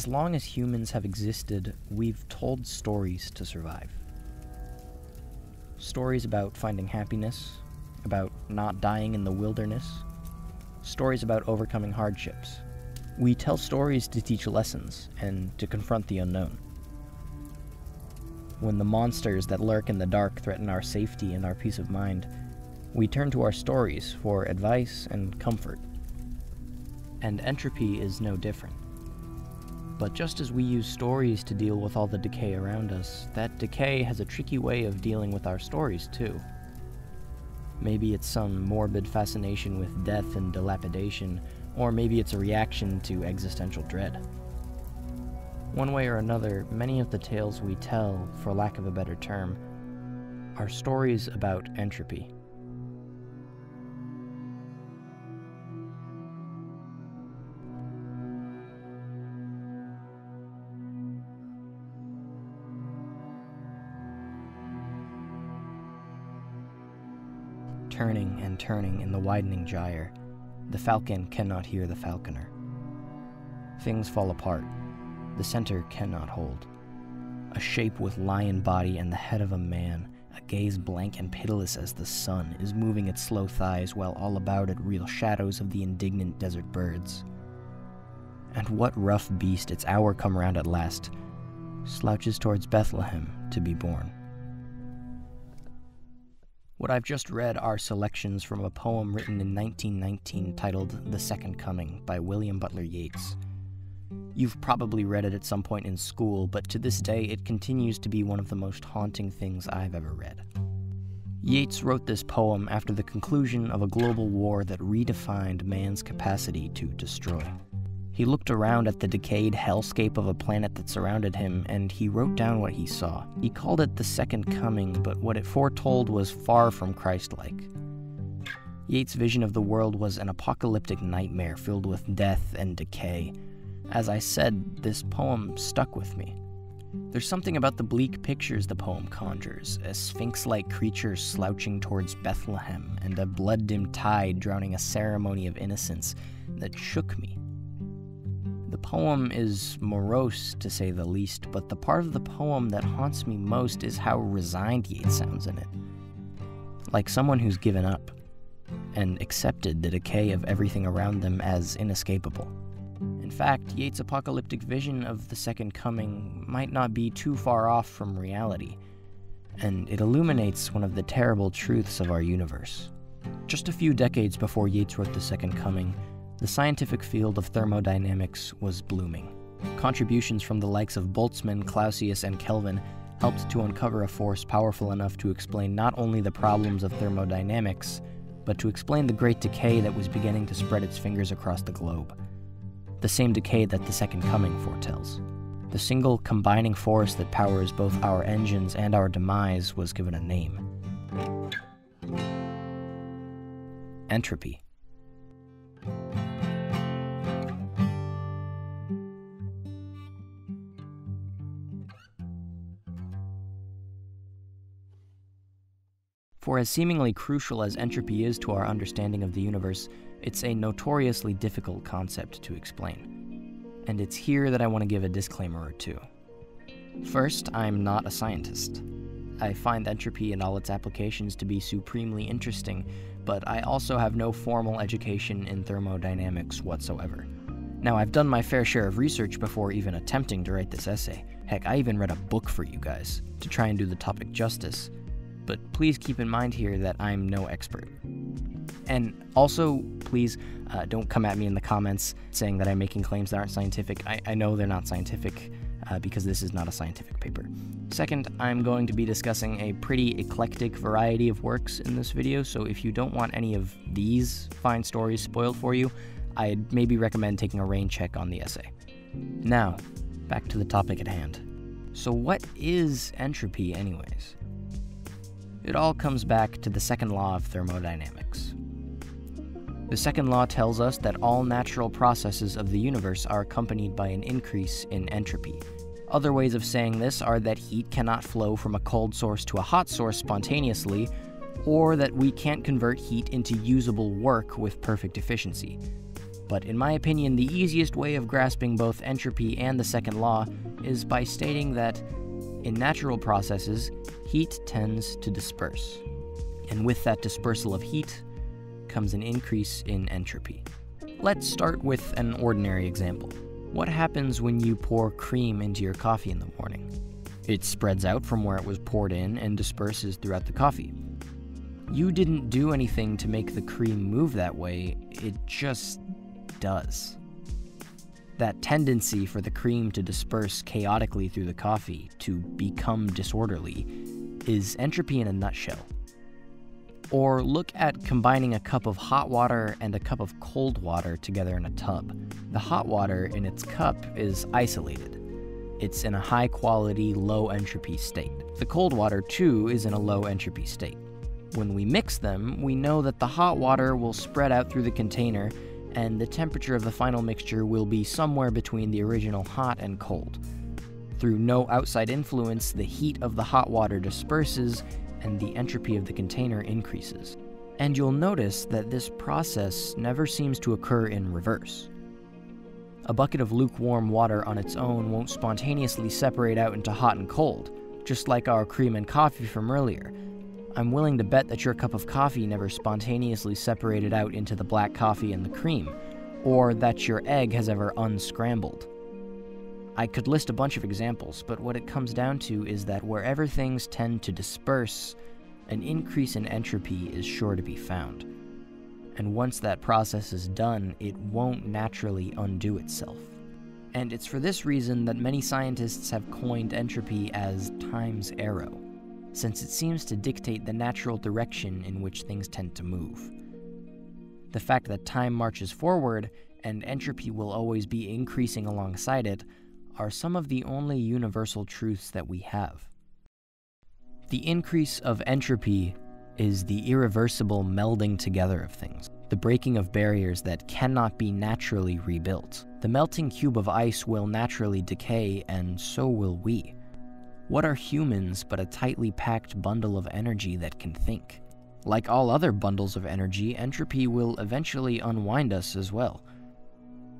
As long as humans have existed, we've told stories to survive. Stories about finding happiness, about not dying in the wilderness, stories about overcoming hardships. We tell stories to teach lessons and to confront the unknown. When the monsters that lurk in the dark threaten our safety and our peace of mind, we turn to our stories for advice and comfort. And entropy is no different. But just as we use stories to deal with all the decay around us, that decay has a tricky way of dealing with our stories too. Maybe it's some morbid fascination with death and dilapidation, or maybe it's a reaction to existential dread. One way or another, many of the tales we tell, for lack of a better term, are stories about entropy. Turning and turning in the widening gyre, the falcon cannot hear the falconer. Things fall apart. The center cannot hold. A shape with lion body and the head of a man, a gaze blank and pitiless as the sun, is moving its slow thighs while all about it reel shadows of the indignant desert birds. And what rough beast, its hour come round at last, slouches towards Bethlehem to be born? What I've just read are selections from a poem written in 1919 titled The Second Coming by William Butler Yeats. You've probably read it at some point in school, but to this day it continues to be one of the most haunting things I've ever read. Yeats wrote this poem after the conclusion of a global war that redefined man's capacity to destroy. He looked around at the decayed hellscape of a planet that surrounded him, and he wrote down what he saw. He called it the Second Coming, but what it foretold was far from Christ like. Yeats' vision of the world was an apocalyptic nightmare filled with death and decay. As I said, this poem stuck with me. There's something about the bleak pictures the poem conjures a sphinx like creature slouching towards Bethlehem, and a blood dimmed tide drowning a ceremony of innocence that shook me. Poem is morose, to say the least, but the part of the poem that haunts me most is how resigned Yeats sounds in it. Like someone who's given up and accepted the decay of everything around them as inescapable. In fact, Yeats' apocalyptic vision of the Second Coming might not be too far off from reality, and it illuminates one of the terrible truths of our universe. Just a few decades before Yeats wrote The Second Coming, the scientific field of thermodynamics was blooming. Contributions from the likes of Boltzmann, Clausius, and Kelvin helped to uncover a force powerful enough to explain not only the problems of thermodynamics, but to explain the great decay that was beginning to spread its fingers across the globe. The same decay that the Second Coming foretells. The single combining force that powers both our engines and our demise was given a name entropy. For as seemingly crucial as entropy is to our understanding of the universe, it's a notoriously difficult concept to explain. And it's here that I want to give a disclaimer or two. First, I'm not a scientist. I find entropy and all its applications to be supremely interesting, but I also have no formal education in thermodynamics whatsoever. Now, I've done my fair share of research before even attempting to write this essay. Heck, I even read a book for you guys to try and do the topic justice, but please keep in mind here that I'm no expert. And also, please uh, don't come at me in the comments saying that I'm making claims that aren't scientific. I, I know they're not scientific uh, because this is not a scientific paper. Second, I'm going to be discussing a pretty eclectic variety of works in this video, so if you don't want any of these fine stories spoiled for you, I'd maybe recommend taking a rain check on the essay. Now, back to the topic at hand. So, what is entropy, anyways? It all comes back to the second law of thermodynamics. The second law tells us that all natural processes of the universe are accompanied by an increase in entropy. Other ways of saying this are that heat cannot flow from a cold source to a hot source spontaneously, or that we can't convert heat into usable work with perfect efficiency. But in my opinion, the easiest way of grasping both entropy and the second law is by stating that in natural processes, heat tends to disperse. And with that dispersal of heat comes an increase in entropy. Let's start with an ordinary example. What happens when you pour cream into your coffee in the morning? It spreads out from where it was poured in and disperses throughout the coffee. You didn't do anything to make the cream move that way, it just does. That tendency for the cream to disperse chaotically through the coffee, to become disorderly, is entropy in a nutshell. Or look at combining a cup of hot water and a cup of cold water together in a tub. The hot water in its cup is isolated. It's in a high quality, low entropy state. The cold water, too, is in a low entropy state. When we mix them, we know that the hot water will spread out through the container and the temperature of the final mixture will be somewhere between the original hot and cold. Through no outside influence, the heat of the hot water disperses and the entropy of the container increases. And you'll notice that this process never seems to occur in reverse. A bucket of lukewarm water on its own won't spontaneously separate out into hot and cold, just like our cream and coffee from earlier. I'm willing to bet that your cup of coffee never spontaneously separated out into the black coffee and the cream, or that your egg has ever unscrambled. I could list a bunch of examples, but what it comes down to is that wherever things tend to disperse, an increase in entropy is sure to be found. And once that process is done, it won't naturally undo itself. And it's for this reason that many scientists have coined entropy as time's arrow, since it seems to dictate the natural direction in which things tend to move. The fact that time marches forward and entropy will always be increasing alongside it are some of the only universal truths that we have. The increase of entropy is the irreversible melding together of things, the breaking of barriers that cannot be naturally rebuilt. The melting cube of ice will naturally decay, and so will we. What are humans but a tightly packed bundle of energy that can think? Like all other bundles of energy, entropy will eventually unwind us as well.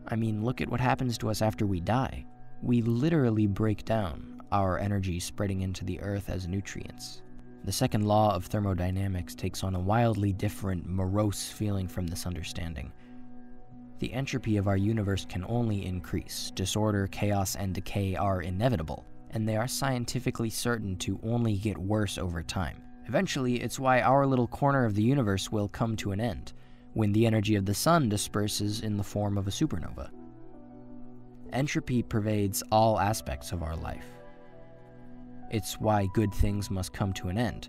I mean, look at what happens to us after we die we literally break down our energy spreading into the earth as nutrients. The second law of thermodynamics takes on a wildly different, morose feeling from this understanding. The entropy of our universe can only increase. Disorder, chaos, and decay are inevitable, and they are scientifically certain to only get worse over time. Eventually, it's why our little corner of the universe will come to an end, when the energy of the sun disperses in the form of a supernova entropy pervades all aspects of our life. It's why good things must come to an end.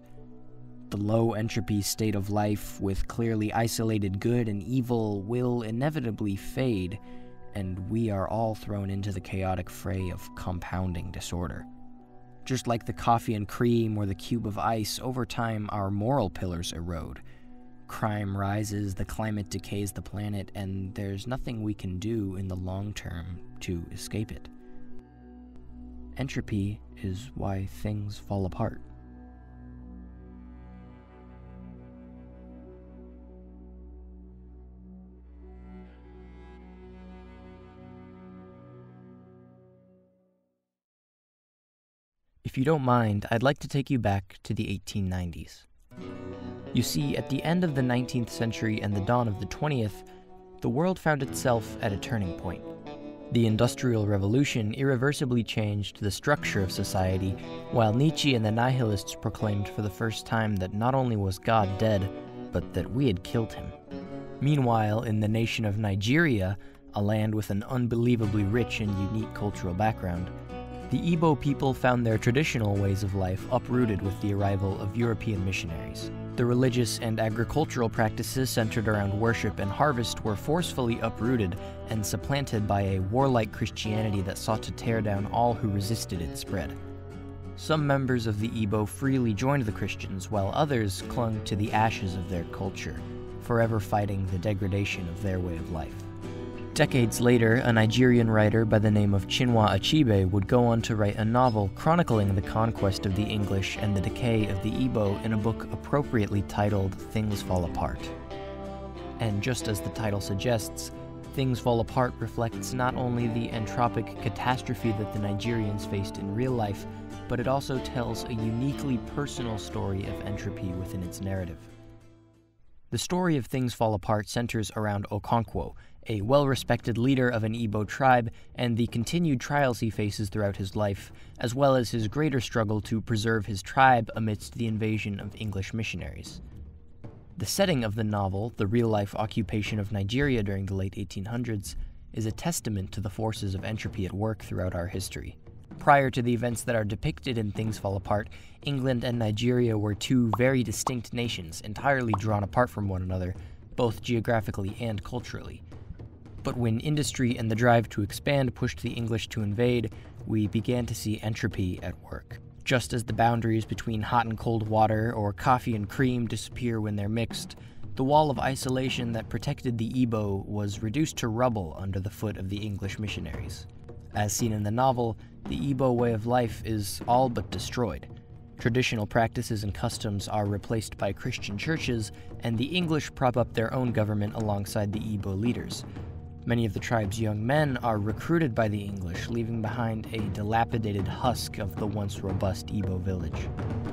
The low entropy state of life, with clearly isolated good and evil, will inevitably fade, and we are all thrown into the chaotic fray of compounding disorder. Just like the coffee and cream or the cube of ice, over time our moral pillars erode crime rises, the climate decays the planet, and there's nothing we can do in the long term to escape it. Entropy is why things fall apart. If you don't mind, I'd like to take you back to the 1890s. You see, at the end of the 19th century and the dawn of the 20th, the world found itself at a turning point. The Industrial Revolution irreversibly changed the structure of society, while Nietzsche and the nihilists proclaimed for the first time that not only was God dead, but that we had killed him. Meanwhile, in the nation of Nigeria, a land with an unbelievably rich and unique cultural background, the Igbo people found their traditional ways of life uprooted with the arrival of European missionaries. The religious and agricultural practices centered around worship and harvest were forcefully uprooted and supplanted by a warlike Christianity that sought to tear down all who resisted its spread. Some members of the Igbo freely joined the Christians, while others clung to the ashes of their culture, forever fighting the degradation of their way of life. Decades later, a Nigerian writer by the name of Chinua Achebe would go on to write a novel chronicling the conquest of the English and the decay of the Igbo in a book appropriately titled Things Fall Apart. And just as the title suggests, Things Fall Apart reflects not only the entropic catastrophe that the Nigerians faced in real life, but it also tells a uniquely personal story of entropy within its narrative. The story of Things Fall Apart centers around Okonkwo, a well respected leader of an Igbo tribe, and the continued trials he faces throughout his life, as well as his greater struggle to preserve his tribe amidst the invasion of English missionaries. The setting of the novel, the real life occupation of Nigeria during the late 1800s, is a testament to the forces of entropy at work throughout our history. Prior to the events that are depicted in Things Fall Apart, England and Nigeria were two very distinct nations, entirely drawn apart from one another, both geographically and culturally. But when industry and the drive to expand pushed the English to invade, we began to see entropy at work. Just as the boundaries between hot and cold water or coffee and cream disappear when they're mixed, the wall of isolation that protected the Igbo was reduced to rubble under the foot of the English missionaries. As seen in the novel, the Igbo way of life is all but destroyed. Traditional practices and customs are replaced by Christian churches, and the English prop up their own government alongside the Igbo leaders, Many of the tribe's young men are recruited by the English, leaving behind a dilapidated husk of the once robust Igbo village.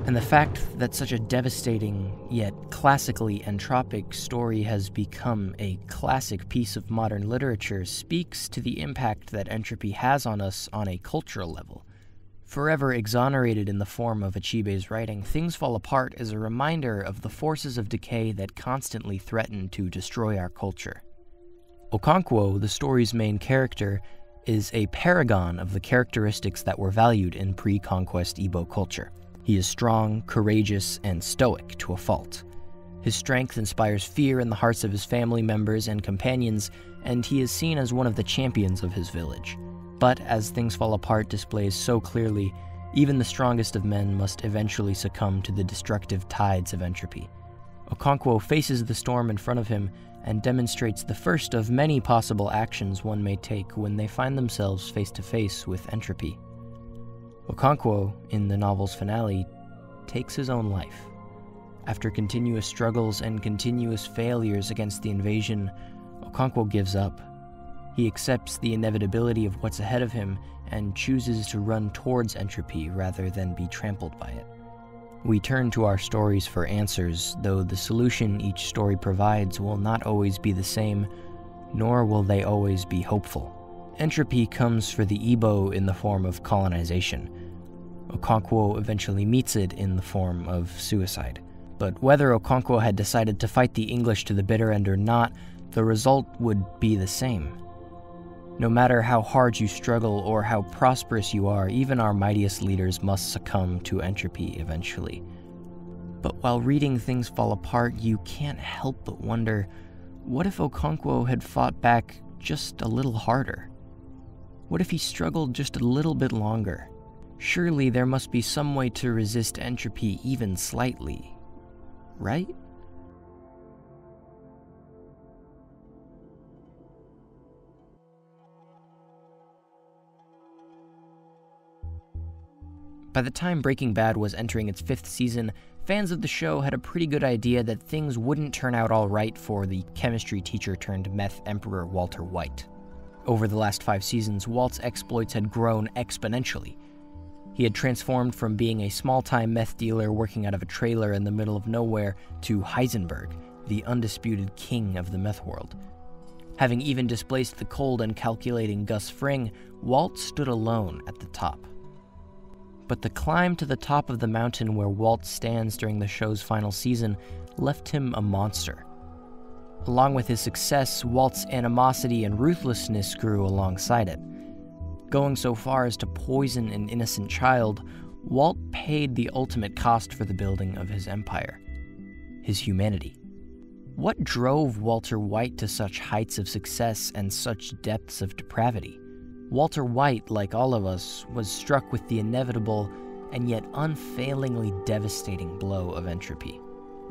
And the fact that such a devastating, yet classically entropic story has become a classic piece of modern literature speaks to the impact that entropy has on us on a cultural level. Forever exonerated in the form of Achebe's writing, Things Fall Apart is a reminder of the forces of decay that constantly threaten to destroy our culture. Okonkwo, the story's main character, is a paragon of the characteristics that were valued in pre conquest Igbo culture. He is strong, courageous, and stoic to a fault. His strength inspires fear in the hearts of his family members and companions, and he is seen as one of the champions of his village. But as things fall apart displays so clearly, even the strongest of men must eventually succumb to the destructive tides of entropy. Okonkwo faces the storm in front of him and demonstrates the first of many possible actions one may take when they find themselves face to face with entropy. Okonkwo, in the novel's finale, takes his own life. After continuous struggles and continuous failures against the invasion, Okonkwo gives up. He accepts the inevitability of what's ahead of him and chooses to run towards entropy rather than be trampled by it. We turn to our stories for answers, though the solution each story provides will not always be the same, nor will they always be hopeful. Entropy comes for the Igbo in the form of colonization. Okonkwo eventually meets it in the form of suicide. But whether Okonkwo had decided to fight the English to the bitter end or not, the result would be the same. No matter how hard you struggle or how prosperous you are, even our mightiest leaders must succumb to entropy eventually. But while reading things fall apart, you can't help but wonder what if Okonkwo had fought back just a little harder? What if he struggled just a little bit longer? Surely there must be some way to resist entropy even slightly, right? By the time Breaking Bad was entering its fifth season, fans of the show had a pretty good idea that things wouldn't turn out all right for the chemistry teacher turned meth emperor Walter White. Over the last five seasons, Walt's exploits had grown exponentially. He had transformed from being a small time meth dealer working out of a trailer in the middle of nowhere to Heisenberg, the undisputed king of the meth world. Having even displaced the cold and calculating Gus Fring, Walt stood alone at the top but the climb to the top of the mountain where Walt stands during the show's final season left him a monster. Along with his success, Walt's animosity and ruthlessness grew alongside it. Going so far as to poison an innocent child, Walt paid the ultimate cost for the building of his empire his humanity. What drove Walter White to such heights of success and such depths of depravity? Walter White, like all of us, was struck with the inevitable and yet unfailingly devastating blow of entropy.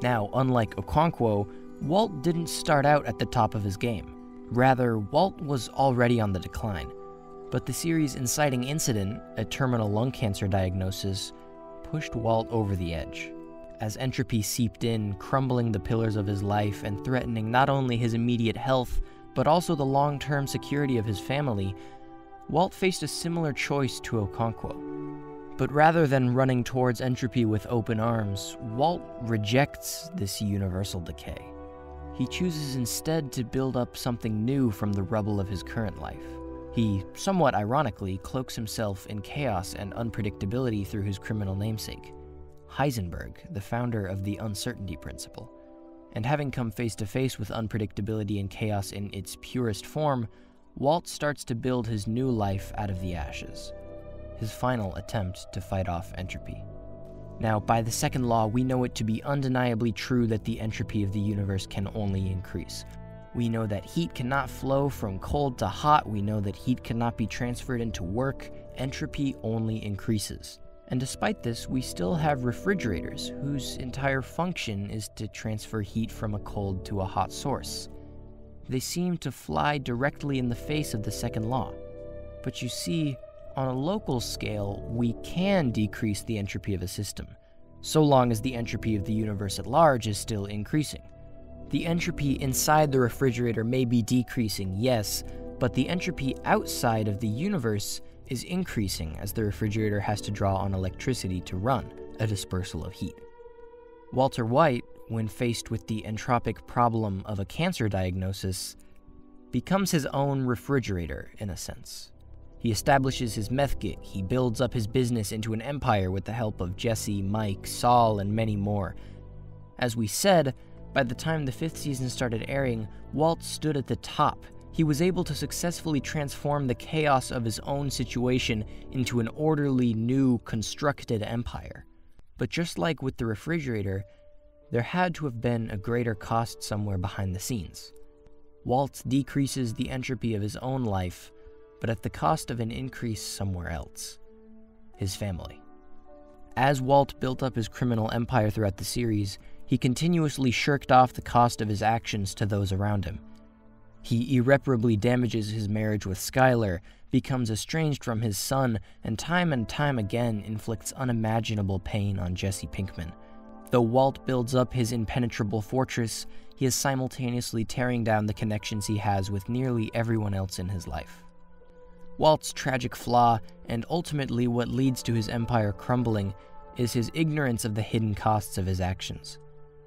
Now, unlike Okonkwo, Walt didn't start out at the top of his game. Rather, Walt was already on the decline. But the series' inciting incident, a terminal lung cancer diagnosis, pushed Walt over the edge. As entropy seeped in, crumbling the pillars of his life and threatening not only his immediate health, but also the long term security of his family, Walt faced a similar choice to Okonkwo. But rather than running towards entropy with open arms, Walt rejects this universal decay. He chooses instead to build up something new from the rubble of his current life. He, somewhat ironically, cloaks himself in chaos and unpredictability through his criminal namesake, Heisenberg, the founder of the uncertainty principle. And having come face to face with unpredictability and chaos in its purest form, Walt starts to build his new life out of the ashes, his final attempt to fight off entropy. Now, by the second law, we know it to be undeniably true that the entropy of the universe can only increase. We know that heat cannot flow from cold to hot. We know that heat cannot be transferred into work. Entropy only increases. And despite this, we still have refrigerators whose entire function is to transfer heat from a cold to a hot source. They seem to fly directly in the face of the second law. But you see, on a local scale, we can decrease the entropy of a system, so long as the entropy of the universe at large is still increasing. The entropy inside the refrigerator may be decreasing, yes, but the entropy outside of the universe is increasing as the refrigerator has to draw on electricity to run, a dispersal of heat. Walter White, when faced with the entropic problem of a cancer diagnosis, becomes his own refrigerator, in a sense. He establishes his meth gig, he builds up his business into an empire with the help of Jesse, Mike, Saul, and many more. As we said, by the time the fifth season started airing, Walt stood at the top he was able to successfully transform the chaos of his own situation into an orderly, new, constructed empire. But just like with the refrigerator, there had to have been a greater cost somewhere behind the scenes. Walt decreases the entropy of his own life, but at the cost of an increase somewhere else his family. As Walt built up his criminal empire throughout the series, he continuously shirked off the cost of his actions to those around him. He irreparably damages his marriage with Skyler, becomes estranged from his son, and time and time again inflicts unimaginable pain on Jesse Pinkman. Though Walt builds up his impenetrable fortress, he is simultaneously tearing down the connections he has with nearly everyone else in his life. Walt's tragic flaw, and ultimately what leads to his empire crumbling, is his ignorance of the hidden costs of his actions.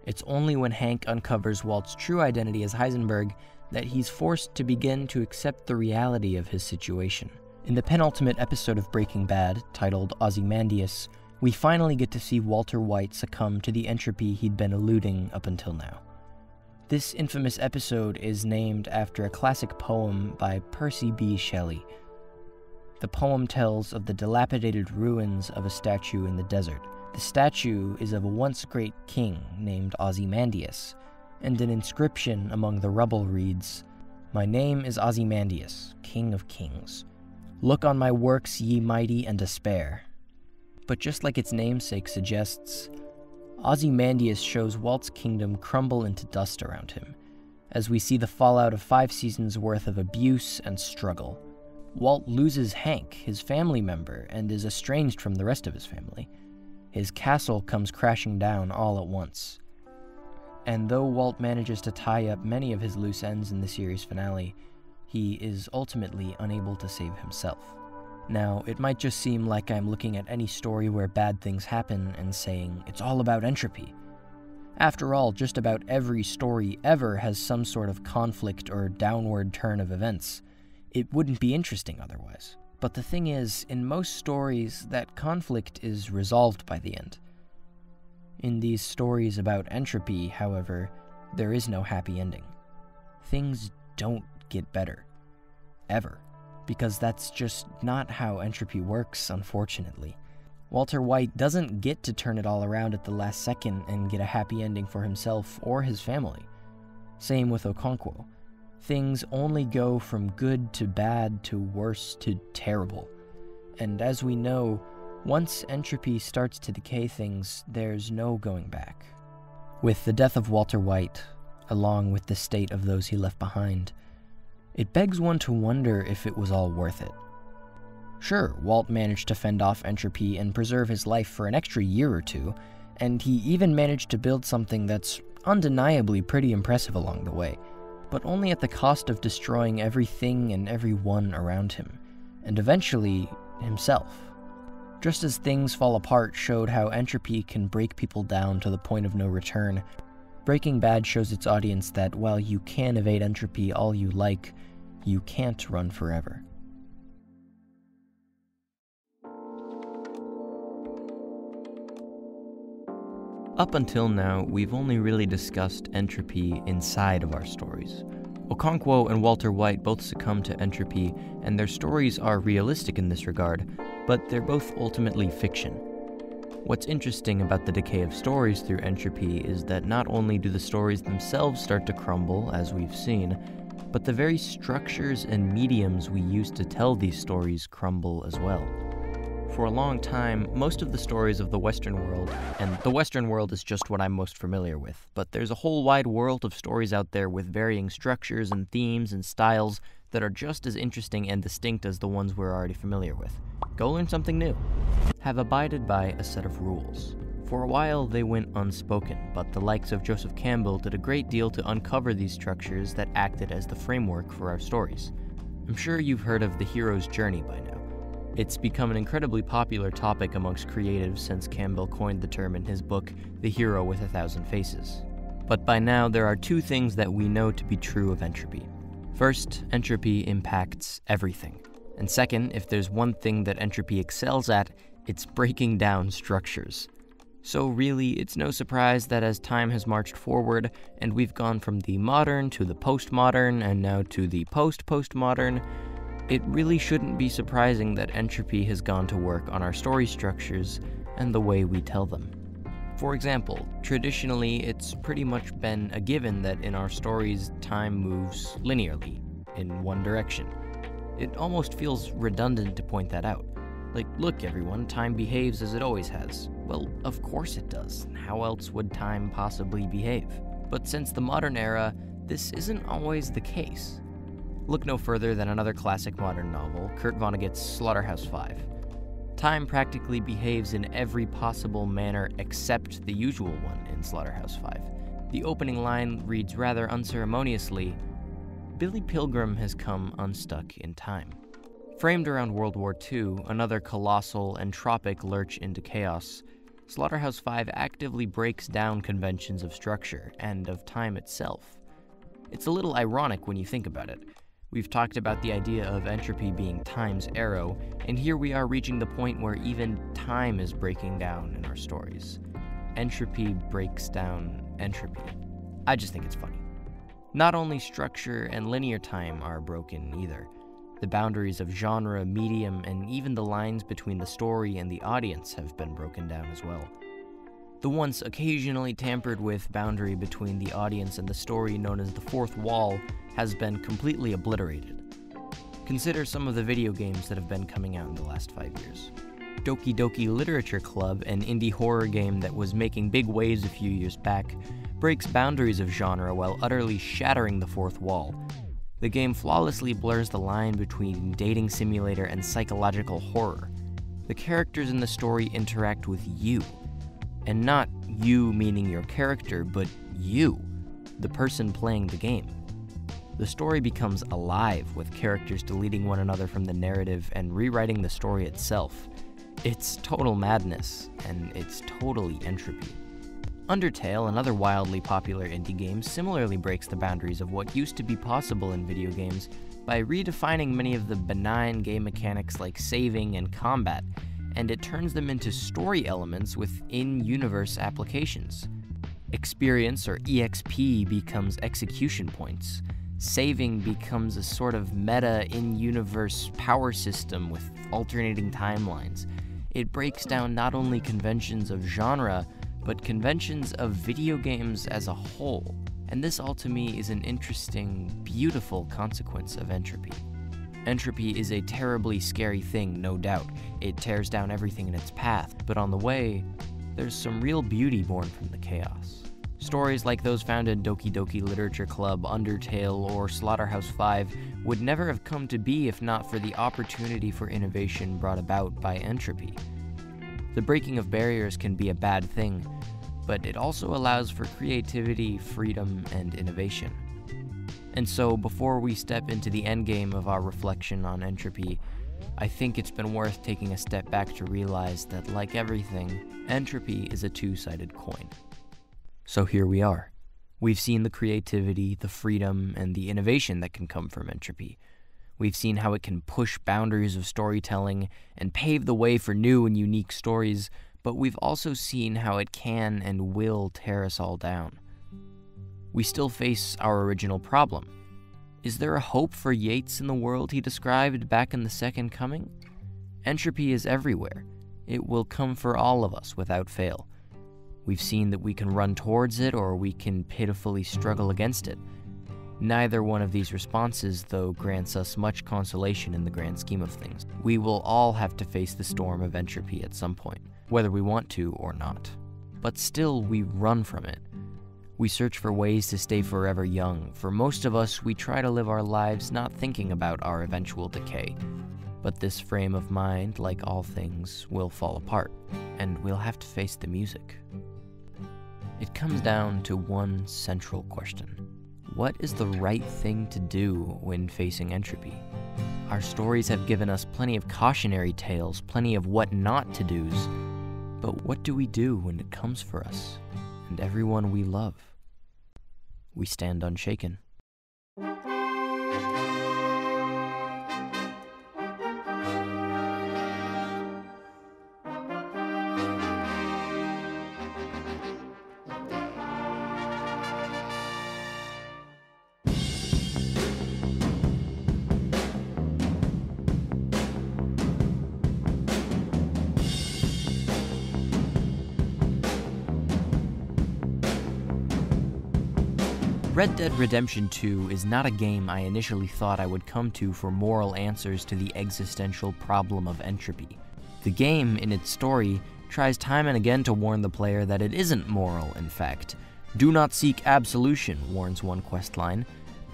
It's only when Hank uncovers Walt's true identity as Heisenberg that he's forced to begin to accept the reality of his situation. In the penultimate episode of Breaking Bad, titled Ozymandias, we finally get to see Walter White succumb to the entropy he'd been eluding up until now. This infamous episode is named after a classic poem by Percy B. Shelley. The poem tells of the dilapidated ruins of a statue in the desert. The statue is of a once great king named Ozymandias, and an inscription among the rubble reads, My name is Ozymandias, King of Kings. Look on my works, ye mighty, and despair. But just like its namesake suggests, Ozymandias shows Walt's kingdom crumble into dust around him, as we see the fallout of five seasons worth of abuse and struggle. Walt loses Hank, his family member, and is estranged from the rest of his family. His castle comes crashing down all at once. And though Walt manages to tie up many of his loose ends in the series finale, he is ultimately unable to save himself. Now, it might just seem like I'm looking at any story where bad things happen and saying, it's all about entropy. After all, just about every story ever has some sort of conflict or downward turn of events. It wouldn't be interesting otherwise. But the thing is, in most stories, that conflict is resolved by the end. In these stories about entropy, however, there is no happy ending. Things don't get better. Ever. Because that's just not how entropy works, unfortunately. Walter White doesn't get to turn it all around at the last second and get a happy ending for himself or his family. Same with Okonkwo. Things only go from good to bad to worse to terrible. And as we know, once entropy starts to decay things, there's no going back. With the death of Walter White, along with the state of those he left behind, it begs one to wonder if it was all worth it. Sure, Walt managed to fend off entropy and preserve his life for an extra year or two, and he even managed to build something that's undeniably pretty impressive along the way. but only at the cost of destroying everything and everyone around him, and eventually himself. Just as Things Fall Apart showed how entropy can break people down to the point of no return, Breaking Bad shows its audience that while you can evade entropy all you like, you can't run forever. Up until now, we've only really discussed entropy inside of our stories. Okonkwo and Walter White both succumb to entropy, and their stories are realistic in this regard, but they're both ultimately fiction. What's interesting about the decay of stories through entropy is that not only do the stories themselves start to crumble, as we've seen, but the very structures and mediums we use to tell these stories crumble as well. For a long time, most of the stories of the Western world, and the Western world is just what I'm most familiar with, but there's a whole wide world of stories out there with varying structures and themes and styles that are just as interesting and distinct as the ones we're already familiar with. Go learn something new. Have abided by a set of rules. For a while, they went unspoken, but the likes of Joseph Campbell did a great deal to uncover these structures that acted as the framework for our stories. I'm sure you've heard of the hero's journey by now. It's become an incredibly popular topic amongst creatives since Campbell coined the term in his book, The Hero with a Thousand Faces. But by now, there are two things that we know to be true of entropy. First, entropy impacts everything. And second, if there's one thing that entropy excels at, it's breaking down structures. So, really, it's no surprise that as time has marched forward and we've gone from the modern to the postmodern and now to the post postmodern, it really shouldn't be surprising that entropy has gone to work on our story structures and the way we tell them. For example, traditionally, it's pretty much been a given that in our stories, time moves linearly, in one direction. It almost feels redundant to point that out. Like, look, everyone, time behaves as it always has. Well, of course it does. How else would time possibly behave? But since the modern era, this isn't always the case. Look no further than another classic modern novel, Kurt Vonnegut's Slaughterhouse 5. Time practically behaves in every possible manner except the usual one in Slaughterhouse 5. The opening line reads rather unceremoniously Billy Pilgrim has come unstuck in time. Framed around World War II, another colossal entropic lurch into chaos, Slaughterhouse 5 actively breaks down conventions of structure and of time itself. It's a little ironic when you think about it. We've talked about the idea of entropy being time's arrow, and here we are reaching the point where even time is breaking down in our stories. Entropy breaks down entropy. I just think it's funny. Not only structure and linear time are broken either. The boundaries of genre, medium, and even the lines between the story and the audience have been broken down as well. The once occasionally tampered with boundary between the audience and the story, known as the fourth wall, has been completely obliterated. Consider some of the video games that have been coming out in the last five years. Doki Doki Literature Club, an indie horror game that was making big waves a few years back, breaks boundaries of genre while utterly shattering the fourth wall. The game flawlessly blurs the line between dating simulator and psychological horror. The characters in the story interact with you, and not you meaning your character, but you, the person playing the game. The story becomes alive with characters deleting one another from the narrative and rewriting the story itself. It's total madness, and it's totally entropy. Undertale, another wildly popular indie game, similarly breaks the boundaries of what used to be possible in video games by redefining many of the benign game mechanics like saving and combat, and it turns them into story elements with in universe applications. Experience, or EXP, becomes execution points saving becomes a sort of meta in universe power system with alternating timelines. It breaks down not only conventions of genre, but conventions of video games as a whole. And this all to me is an interesting, beautiful consequence of entropy. Entropy is a terribly scary thing, no doubt. It tears down everything in its path, but on the way, there's some real beauty born from the chaos. Stories like those found in Doki Doki Literature Club, Undertale, or Slaughterhouse 5 would never have come to be if not for the opportunity for innovation brought about by entropy. The breaking of barriers can be a bad thing, but it also allows for creativity, freedom, and innovation. And so, before we step into the endgame of our reflection on entropy, I think it's been worth taking a step back to realize that, like everything, entropy is a two sided coin. So here we are. We've seen the creativity, the freedom, and the innovation that can come from entropy. We've seen how it can push boundaries of storytelling and pave the way for new and unique stories, but we've also seen how it can and will tear us all down. We still face our original problem. Is there a hope for Yeats in the world he described back in the Second Coming? Entropy is everywhere. It will come for all of us without fail. We've seen that we can run towards it or we can pitifully struggle against it. Neither one of these responses, though, grants us much consolation in the grand scheme of things. We will all have to face the storm of entropy at some point, whether we want to or not. But still, we run from it. We search for ways to stay forever young. For most of us, we try to live our lives not thinking about our eventual decay. But this frame of mind, like all things, will fall apart, and we'll have to face the music. It comes down to one central question What is the right thing to do when facing entropy? Our stories have given us plenty of cautionary tales, plenty of what not to do's. But what do we do when it comes for us and everyone we love? We stand unshaken. Red Dead Redemption 2 is not a game I initially thought I would come to for moral answers to the existential problem of entropy. The game, in its story, tries time and again to warn the player that it isn't moral, in fact. Do not seek absolution, warns one questline.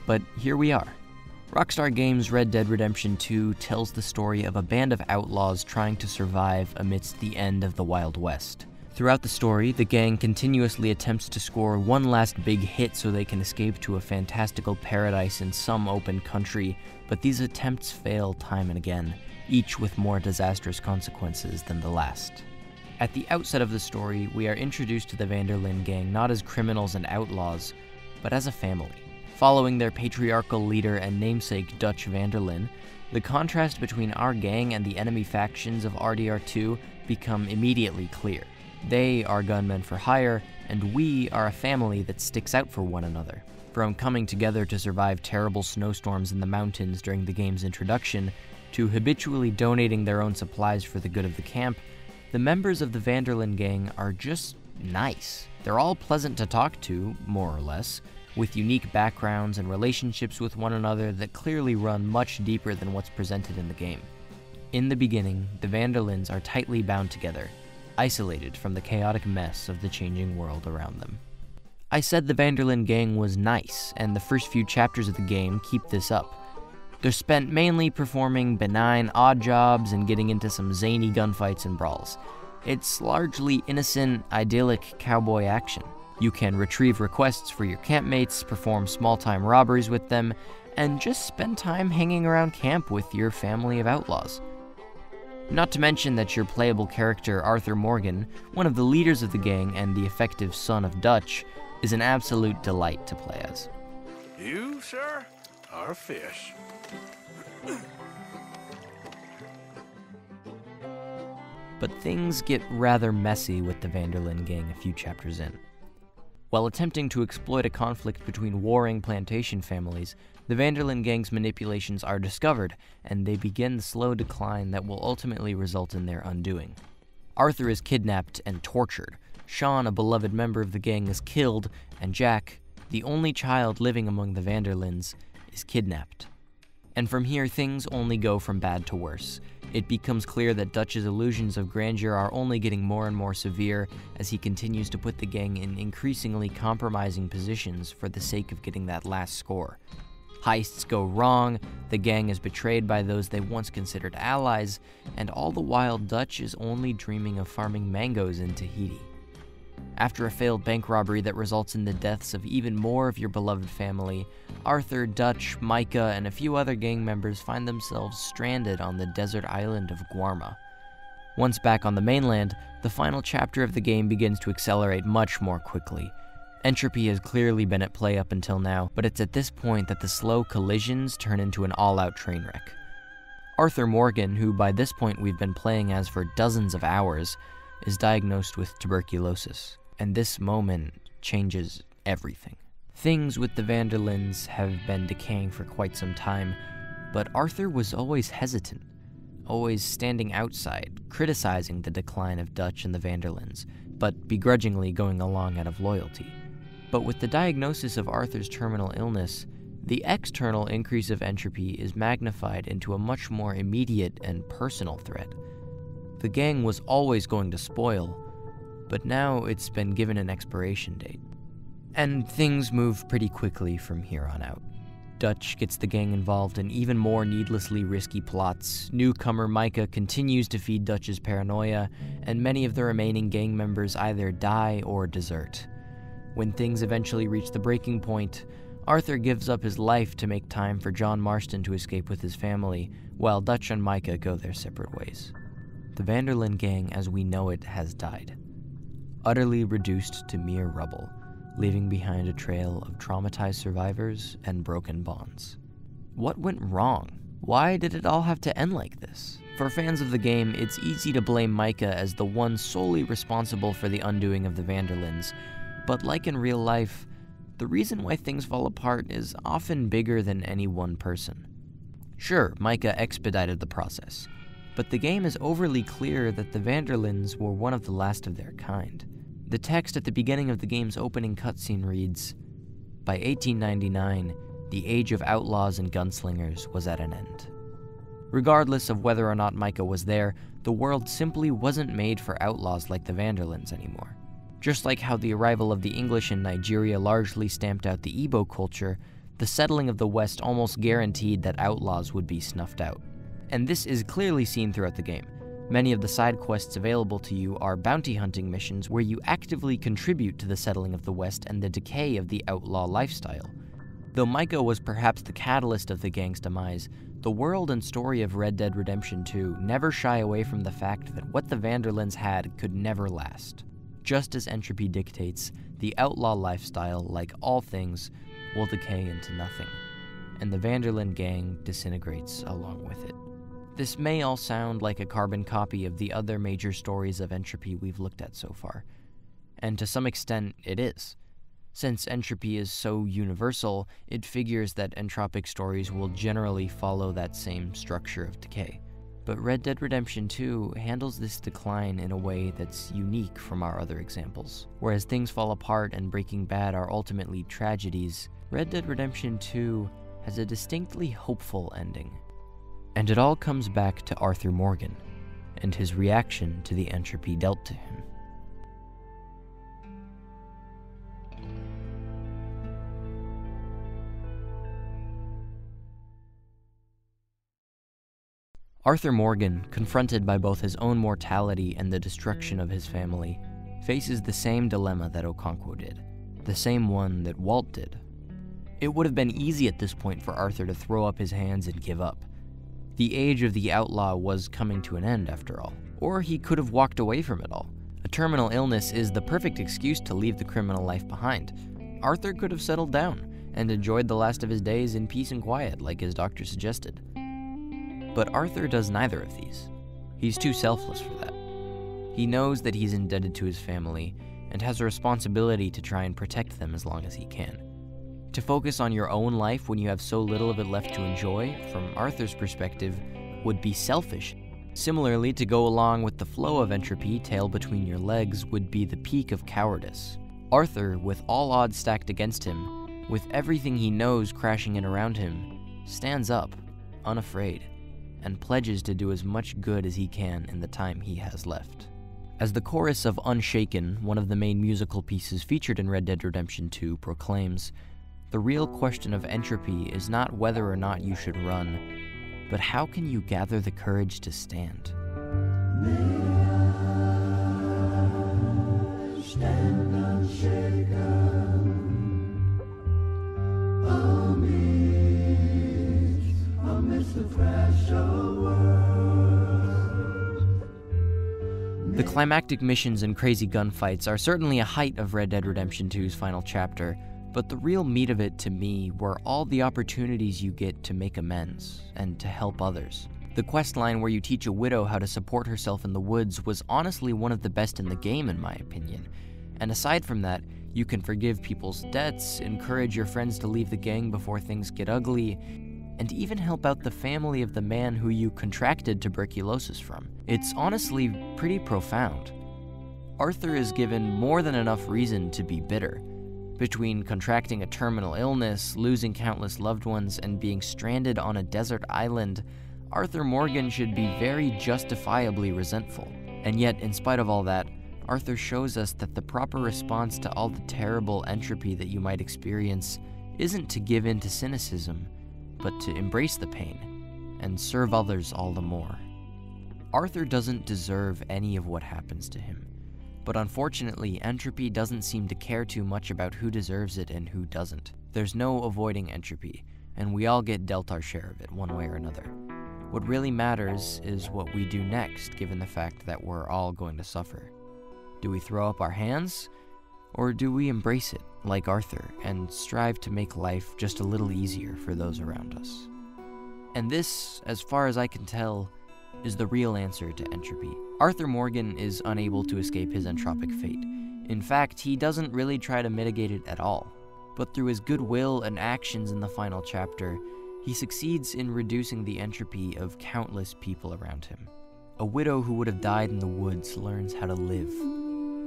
But here we are. Rockstar Games' Red Dead Redemption 2 tells the story of a band of outlaws trying to survive amidst the end of the Wild West. Throughout the story, the gang continuously attempts to score one last big hit so they can escape to a fantastical paradise in some open country, but these attempts fail time and again, each with more disastrous consequences than the last. At the outset of the story, we are introduced to the Van der Linde gang not as criminals and outlaws, but as a family. Following their patriarchal leader and namesake Dutch Van der Linde, the contrast between our gang and the enemy factions of RDR2 become immediately clear. They are gunmen for hire, and we are a family that sticks out for one another. From coming together to survive terrible snowstorms in the mountains during the game's introduction, to habitually donating their own supplies for the good of the camp, the members of the Van der Linde gang are just nice. They're all pleasant to talk to, more or less, with unique backgrounds and relationships with one another that clearly run much deeper than what's presented in the game. In the beginning, the Van der Lindes are tightly bound together, isolated from the chaotic mess of the changing world around them. I said the Van der Linde gang was nice, and the first few chapters of the game keep this up. They're spent mainly performing benign odd jobs and getting into some zany gunfights and brawls. It's largely innocent, idyllic cowboy action. You can retrieve requests for your campmates, perform small time robberies with them, and just spend time hanging around camp with your family of outlaws. Not to mention that your playable character, Arthur Morgan, one of the leaders of the gang and the effective son of Dutch, is an absolute delight to play as. You, sir, are a fish. But things get rather messy with the Van der Linde gang a few chapters in. While attempting to exploit a conflict between warring plantation families, the Van der Linde gang's manipulations are discovered, and they begin the slow decline that will ultimately result in their undoing. Arthur is kidnapped and tortured. Sean, a beloved member of the gang, is killed, and Jack, the only child living among the Van der Lindes, is kidnapped. And from here, things only go from bad to worse. It becomes clear that Dutch's illusions of grandeur are only getting more and more severe as he continues to put the gang in increasingly compromising positions for the sake of getting that last score. Heists go wrong, the gang is betrayed by those they once considered allies, and all the while Dutch is only dreaming of farming mangoes in Tahiti. After a failed bank robbery that results in the deaths of even more of your beloved family, Arthur, Dutch, Micah, and a few other gang members find themselves stranded on the desert island of Guarma. Once back on the mainland, the final chapter of the game begins to accelerate much more quickly. Entropy has clearly been at play up until now, but it's at this point that the slow collisions turn into an all out train wreck. Arthur Morgan, who by this point we've been playing as for dozens of hours, is diagnosed with tuberculosis and this moment changes everything. Things with the van der Lindes have been decaying for quite some time, but Arthur was always hesitant, always standing outside, criticizing the decline of Dutch and the van der Lindes, but begrudgingly going along out of loyalty. But with the diagnosis of Arthur's terminal illness, the external increase of entropy is magnified into a much more immediate and personal threat. The gang was always going to spoil, but now it's been given an expiration date. And things move pretty quickly from here on out. Dutch gets the gang involved in even more needlessly risky plots. Newcomer Micah continues to feed Dutch's paranoia, and many of the remaining gang members either die or desert. When things eventually reach the breaking point, Arthur gives up his life to make time for John Marston to escape with his family, while Dutch and Micah go their separate ways. The van der Linde gang as we know it has died utterly reduced to mere rubble, leaving behind a trail of traumatized survivors and broken bonds. What went wrong? Why did it all have to end like this? For fans of the game, it's easy to blame Micah as the one solely responsible for the undoing of the van der Lindes, but like in real life, the reason why things fall apart is often bigger than any one person. Sure, Micah expedited the process, but the game is overly clear that the van der Lindes were one of the last of their kind. The text at the beginning of the game's opening cutscene reads By 1899, the age of outlaws and gunslingers was at an end. Regardless of whether or not Micah was there, the world simply wasn't made for outlaws like the van der Lindes anymore. Just like how the arrival of the English in Nigeria largely stamped out the Igbo culture, the settling of the West almost guaranteed that outlaws would be snuffed out. And this is clearly seen throughout the game. Many of the side quests available to you are bounty hunting missions where you actively contribute to the settling of the West and the decay of the outlaw lifestyle. Though Micah was perhaps the catalyst of the gang's demise, the world and story of Red Dead Redemption 2 never shy away from the fact that what the van der Lindes had could never last. Just as entropy dictates, the outlaw lifestyle, like all things, will decay into nothing, and the van der Linde gang disintegrates along with it. This may all sound like a carbon copy of the other major stories of entropy we've looked at so far, and to some extent it is. Since entropy is so universal, it figures that entropic stories will generally follow that same structure of decay. But Red Dead Redemption 2 handles this decline in a way that's unique from our other examples. Whereas things fall apart and Breaking Bad are ultimately tragedies, Red Dead Redemption 2 has a distinctly hopeful ending. And it all comes back to Arthur Morgan and his reaction to the entropy dealt to him. Arthur Morgan, confronted by both his own mortality and the destruction of his family, faces the same dilemma that Okonkwo did, the same one that Walt did. It would have been easy at this point for Arthur to throw up his hands and give up, the age of the outlaw was coming to an end, after all. Or he could have walked away from it all. A terminal illness is the perfect excuse to leave the criminal life behind. Arthur could have settled down and enjoyed the last of his days in peace and quiet, like his doctor suggested. But Arthur does neither of these. He's too selfless for that. He knows that he's indebted to his family and has a responsibility to try and protect them as long as he can. To focus on your own life when you have so little of it left to enjoy, from Arthur's perspective, would be selfish. Similarly, to go along with the flow of entropy, tail between your legs, would be the peak of cowardice. Arthur, with all odds stacked against him, with everything he knows crashing in around him, stands up, unafraid, and pledges to do as much good as he can in the time he has left. As the chorus of Unshaken, one of the main musical pieces featured in Red Dead Redemption 2, proclaims, the real question of entropy is not whether or not you should run, but how can you gather the courage to stand? The climactic missions and crazy gunfights are certainly a height of Red Dead Redemption 2's final chapter, but the real meat of it to me were all the opportunities you get to make amends and to help others. The quest line where you teach a widow how to support herself in the woods was honestly one of the best in the game, in my opinion. And aside from that, you can forgive people's debts, encourage your friends to leave the gang before things get ugly, and even help out the family of the man who you contracted tuberculosis from. It's honestly pretty profound. Arthur is given more than enough reason to be bitter. Between contracting a terminal illness, losing countless loved ones, and being stranded on a desert island, Arthur Morgan should be very justifiably resentful. And yet, in spite of all that, Arthur shows us that the proper response to all the terrible entropy that you might experience isn't to give in to cynicism, but to embrace the pain and serve others all the more. Arthur doesn't deserve any of what happens to him, but unfortunately, entropy doesn't seem to care too much about who deserves it and who doesn't. There's no avoiding entropy, and we all get dealt our share of it one way or another. What really matters is what we do next, given the fact that we're all going to suffer. Do we throw up our hands? Or do we embrace it, like Arthur, and strive to make life just a little easier for those around us? And this, as far as I can tell, is the real answer to entropy. Arthur Morgan is unable to escape his entropic fate. In fact, he doesn't really try to mitigate it at all. But through his goodwill and actions in the final chapter, he succeeds in reducing the entropy of countless people around him. A widow who would have died in the woods learns how to live.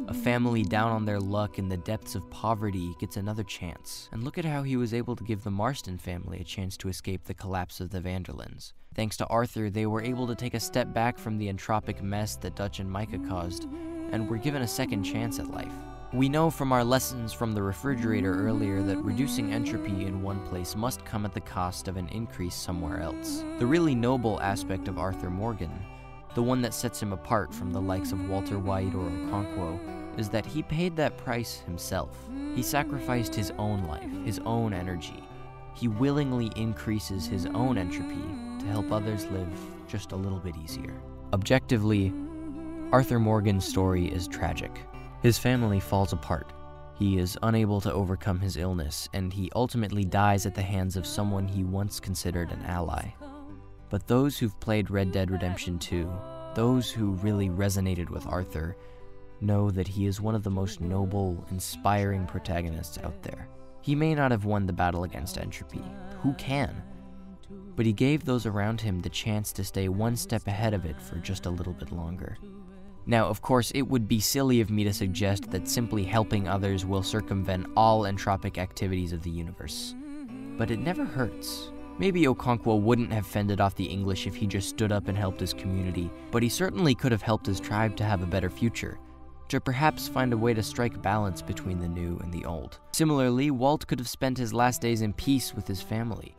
A family down on their luck in the depths of poverty gets another chance. And look at how he was able to give the Marston family a chance to escape the collapse of the Van der Lindes. Thanks to Arthur, they were able to take a step back from the entropic mess that Dutch and Micah caused, and were given a second chance at life. We know from our lessons from the refrigerator earlier that reducing entropy in one place must come at the cost of an increase somewhere else. The really noble aspect of Arthur Morgan, the one that sets him apart from the likes of Walter White or Okonkwo, is that he paid that price himself. He sacrificed his own life, his own energy. He willingly increases his own entropy to help others live just a little bit easier. Objectively, Arthur Morgan's story is tragic. His family falls apart. He is unable to overcome his illness, and he ultimately dies at the hands of someone he once considered an ally. But those who've played Red Dead Redemption 2, those who really resonated with Arthur, know that he is one of the most noble, inspiring protagonists out there. He may not have won the battle against entropy. Who can? But he gave those around him the chance to stay one step ahead of it for just a little bit longer. Now, of course, it would be silly of me to suggest that simply helping others will circumvent all entropic activities of the universe. But it never hurts. Maybe Okonkwo wouldn't have fended off the English if he just stood up and helped his community, but he certainly could have helped his tribe to have a better future, to perhaps find a way to strike balance between the new and the old. Similarly, Walt could have spent his last days in peace with his family.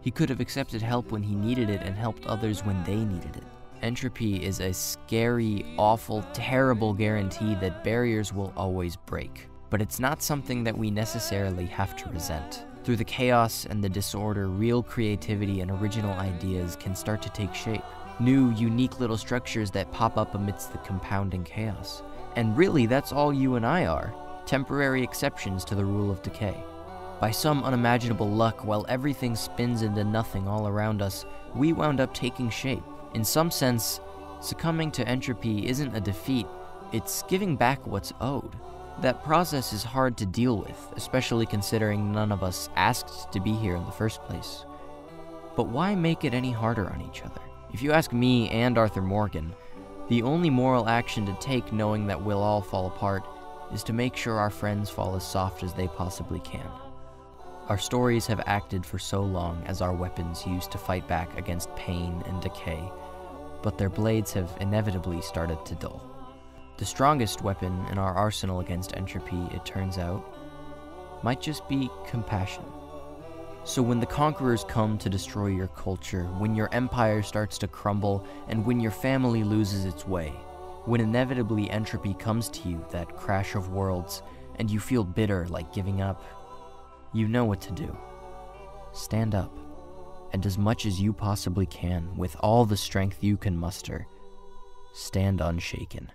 He could have accepted help when he needed it and helped others when they needed it. Entropy is a scary, awful, terrible guarantee that barriers will always break. But it's not something that we necessarily have to resent. Through the chaos and the disorder, real creativity and original ideas can start to take shape. New, unique little structures that pop up amidst the compounding chaos. And really, that's all you and I are temporary exceptions to the rule of decay. By some unimaginable luck, while everything spins into nothing all around us, we wound up taking shape in some sense, succumbing to entropy isn't a defeat, it's giving back what's owed. That process is hard to deal with, especially considering none of us asked to be here in the first place. But why make it any harder on each other? If you ask me and Arthur Morgan, the only moral action to take knowing that we'll all fall apart is to make sure our friends fall as soft as they possibly can. Our stories have acted for so long as our weapons used to fight back against pain and decay but their blades have inevitably started to dull. The strongest weapon in our arsenal against entropy, it turns out, might just be compassion. So when the conquerors come to destroy your culture, when your empire starts to crumble, and when your family loses its way, when inevitably entropy comes to you, that crash of worlds, and you feel bitter like giving up, you know what to do. Stand up and as much as you possibly can, with all the strength you can muster, stand unshaken.